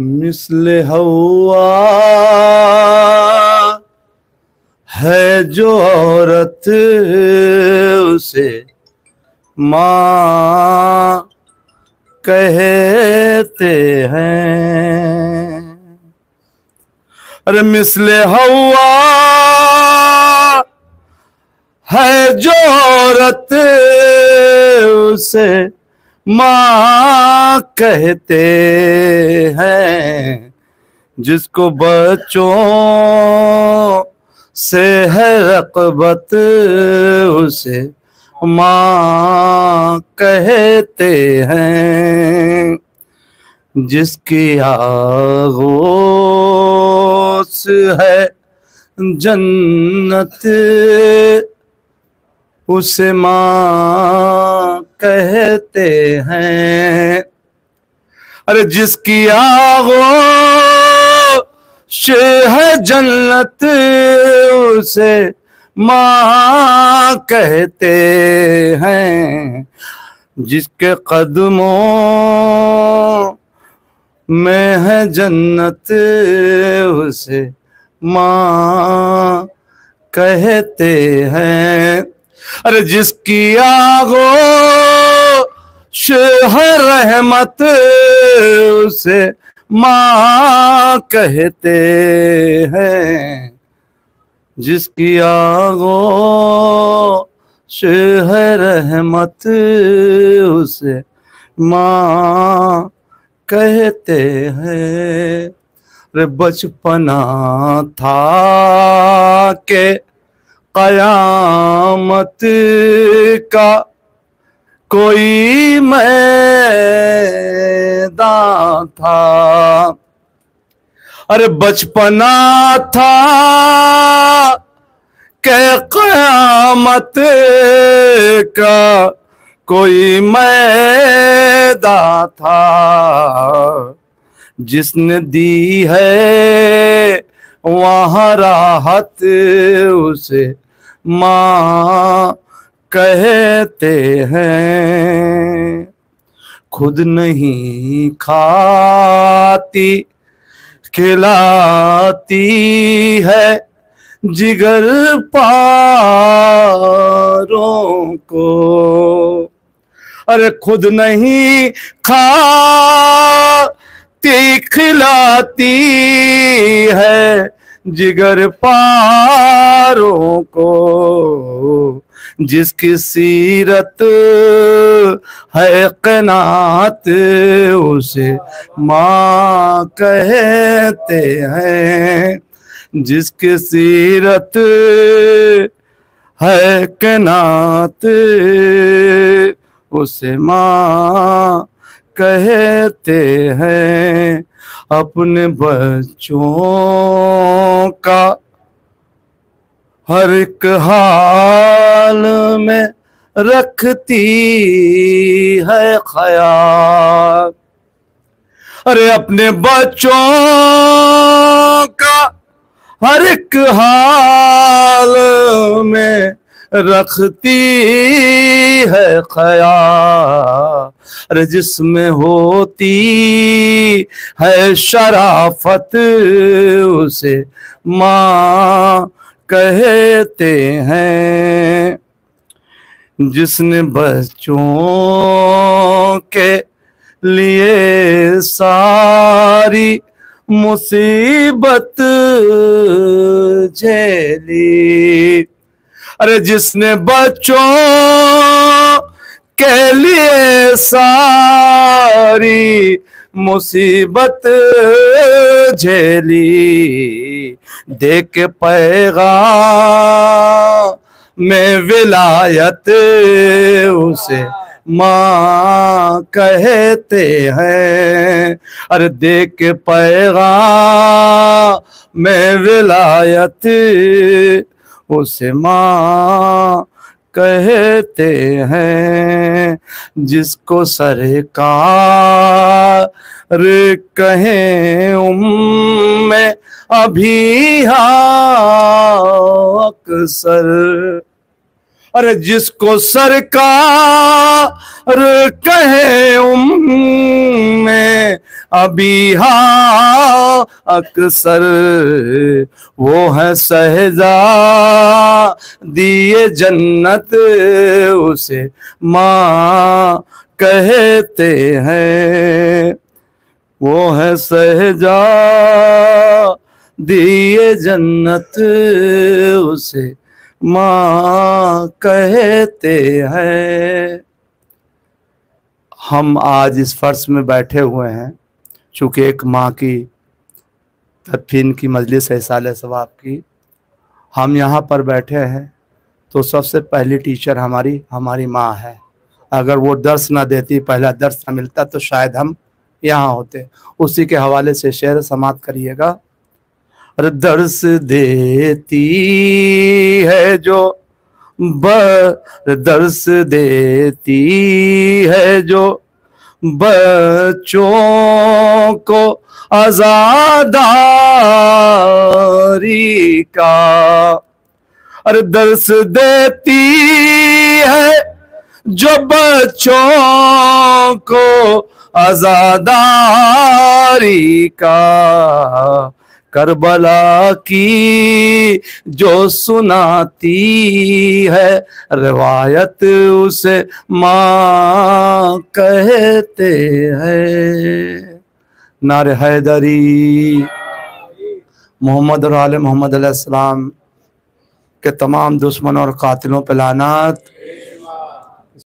मिसल हवा है जो औरत उसे माँ कहते हैं। अरे मिसले हवा है जो औरत उसे माँ कहते हैं, जिसको बच्चों से है रकबत उसे माँ कहते हैं, जिसकी आगोश है जन्नत, उसे माँ कहते हैं। अरे जिसकी आगोश है जन्नत उसे माँ कहते हैं। जिसके कदमों में है जन्नत उसे माँ कहते हैं। अरे जिसकी आगो है रहमत उसे माँ कहते हैं। जिसकी आगो है रहमत उसे माँ कहते हैं। रे बचपना था के कयामत का कोई मैदान था। अरे बचपना था के कयामत का कोई मैदा था। जिसने दी है वहाँ राहत उसे माँ कहते हैं। खुद नहीं खाती, खिलाती है जिगर पारों को। अरे खुद नहीं खाती खिलाती है जिगर पारों को जिसकी सीरत है कनात, उसे माँ कहते हैं। जिसकी सीरत है कनात, उसे माँ कहते हैं अपने बच्चों का हर एक हाल में रखती है ख्याल। अरे अपने बच्चों का हर एक हाल रखती है ख्याल अरे जिसमें होती है शराफत, उसे माँ कहते हैं। जिसने बच्चों के लिए सारी मुसीबत झेली अरे जिसने बच्चों के लिए सारी मुसीबत झेली, देख पैगाम में विलायत उसे माँ कहते हैं। अरे देख पैगा में विलायत उसे माँ कहते हैं, जिसको सरकार कहें, उम, में अभी अक्सर अरे जिसको सरकार कहे, उम अभी हाँ अक्सर वो है सहजा। दिए जन्नत उसे माँ कहते हैं। वो है सहजा। दिए जन्नत उसे माँ कहते हैं। हम आज इस फर्श में बैठे हुए हैं। चूँकि एक माँ की तदफीन की मजलिस है, साल सवाब की, हम यहाँ पर बैठे हैं तो सबसे पहली टीचर हमारी हमारी माँ है। अगर वो दर्श ना देती, पहला दर्श ना मिलता तो शायद हम यहाँ होते। उसी के हवाले से शेर समाप्त करिएगा। और दर्श देती है जो बर दर्श देती है जो बच्चों को आजादारी का अरे दर्श देती है जो बच्चों को आजादारी का करबला की जो सुनाती है, रिवायत उसे माँ कहते हैं। नारे हैदरी, मोहम्मद और आल मोहम्मद के तमाम दुश्मन और कातिलों पर लानत।